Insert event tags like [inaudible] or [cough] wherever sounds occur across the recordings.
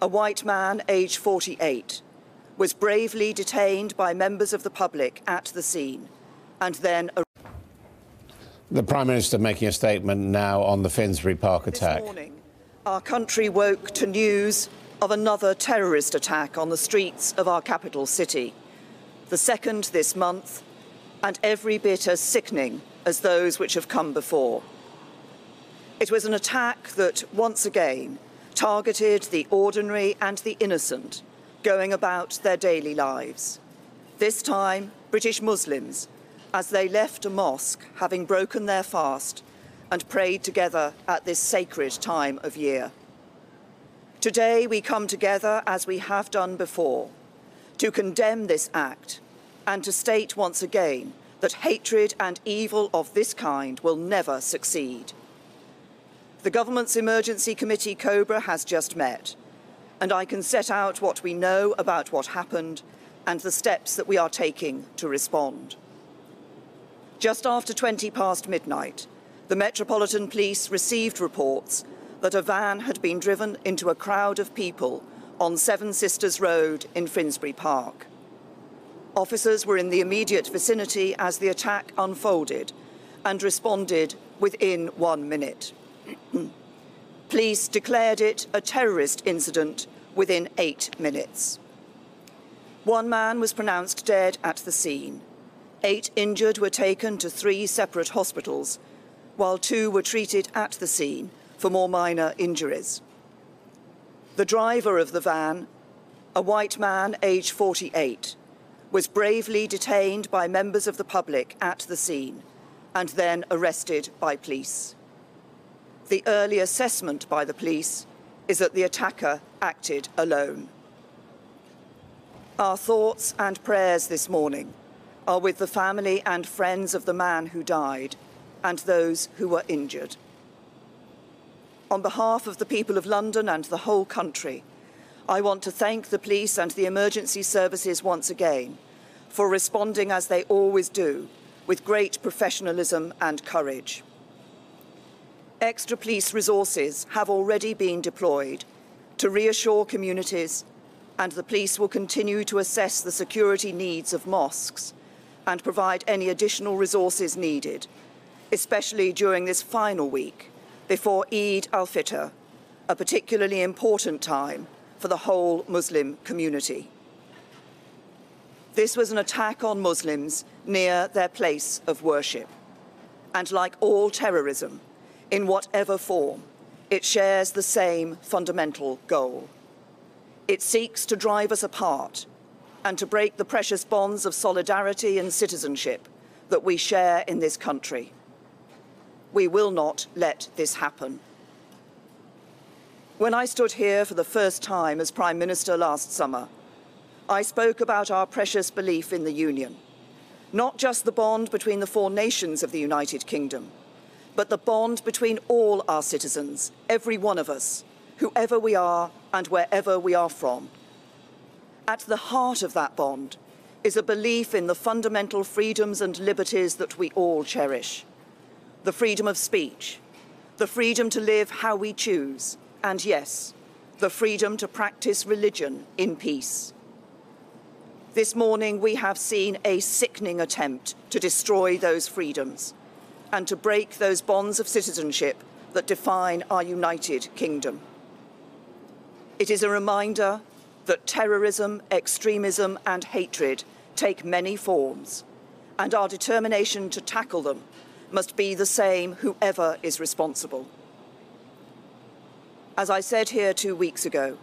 a white man aged 48, was bravely detained by members of the public at the scene and then the Prime Minister making a statement now on the Finsbury Park attack. This morning, our country woke to news of another terrorist attack on the streets of our capital city, the second this month, and every bit as sickening as those which have come before. It was an attack that, once again, targeted the ordinary and the innocent going about their daily lives. This time, British Muslims, as they left a mosque having broken their fast and prayed together at this sacred time of year. Today we come together as we have done before to condemn this act and to state once again that hatred and evil of this kind will never succeed. The Government's Emergency Committee Cobra has just met, and I can set out what we know about what happened and the steps that we are taking to respond. Just after 20 past midnight, the Metropolitan Police received reports that a van had been driven into a crowd of people on Seven Sisters Road in Finsbury Park. Officers were in the immediate vicinity as the attack unfolded and responded within one minute. [coughs] Police declared it a terrorist incident within eight minutes. One man was pronounced dead at the scene. Eight injured were taken to three separate hospitals, while two were treated at the scene for more minor injuries. The driver of the van, a white man aged 48, was bravely detained by members of the public at the scene and then arrested by police. The early assessment by the police is that the attacker acted alone. Our thoughts and prayers this morning are with the family and friends of the man who died and those who were injured. On behalf of the people of London and the whole country, I want to thank the police and the emergency services once again for responding as they always do, with great professionalism and courage. Extra police resources have already been deployed to reassure communities, and the police will continue to assess the security needs of mosques and provide any additional resources needed, especially during this final week before Eid al-Fitr, a particularly important time for the whole Muslim community. This was an attack on Muslims near their place of worship. And like all terrorism, in whatever form, it shares the same fundamental goal. It seeks to drive us apart and to break the precious bonds of solidarity and citizenship that we share in this country. We will not let this happen. When I stood here for the first time as Prime Minister last summer, I spoke about our precious belief in the Union, not just the bond between the four nations of the United Kingdom, but the bond between all our citizens, every one of us, whoever we are and wherever we are from. At the heart of that bond is a belief in the fundamental freedoms and liberties that we all cherish the freedom of speech, the freedom to live how we choose, and yes, the freedom to practice religion in peace. This morning, we have seen a sickening attempt to destroy those freedoms and to break those bonds of citizenship that define our united kingdom. It is a reminder that terrorism, extremism, and hatred take many forms, and our determination to tackle them must be the same whoever is responsible. As I said here two weeks ago,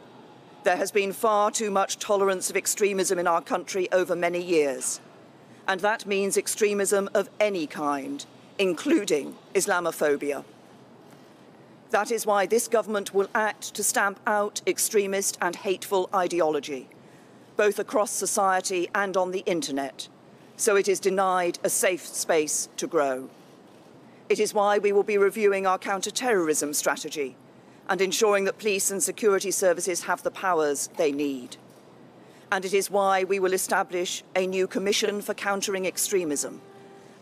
there has been far too much tolerance of extremism in our country over many years, and that means extremism of any kind, including Islamophobia. That is why this government will act to stamp out extremist and hateful ideology, both across society and on the internet, so it is denied a safe space to grow. It is why we will be reviewing our counter-terrorism strategy and ensuring that police and security services have the powers they need. And it is why we will establish a new Commission for Countering Extremism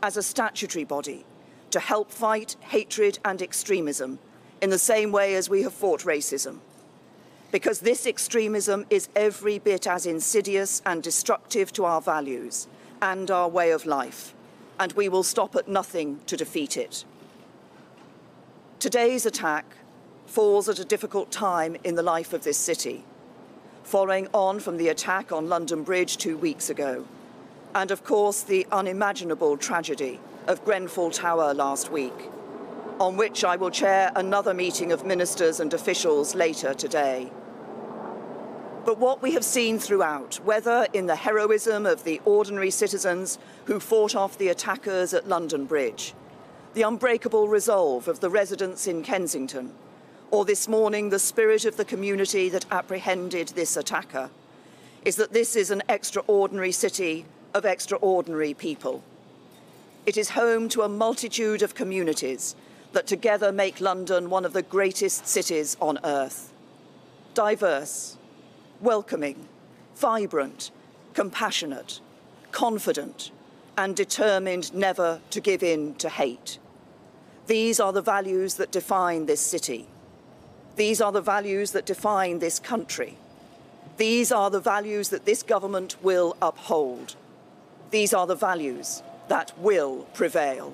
as a statutory body to help fight hatred and extremism in the same way as we have fought racism. because this extremism is every bit as insidious and destructive to our values and our way of life, and we will stop at nothing to defeat it. Today's attack falls at a difficult time in the life of this city, following on from the attack on London Bridge two weeks ago, and of course the unimaginable tragedy of Grenfell Tower last week, on which I will chair another meeting of ministers and officials later today. But what we have seen throughout, whether in the heroism of the ordinary citizens who fought off the attackers at London Bridge, the unbreakable resolve of the residents in Kensington, or this morning the spirit of the community that apprehended this attacker, is that this is an extraordinary city of extraordinary people. It is home to a multitude of communities that together make London one of the greatest cities on earth. Diverse, welcoming, vibrant, compassionate, confident, and determined never to give in to hate. These are the values that define this city. These are the values that define this country. These are the values that this government will uphold. These are the values that will prevail.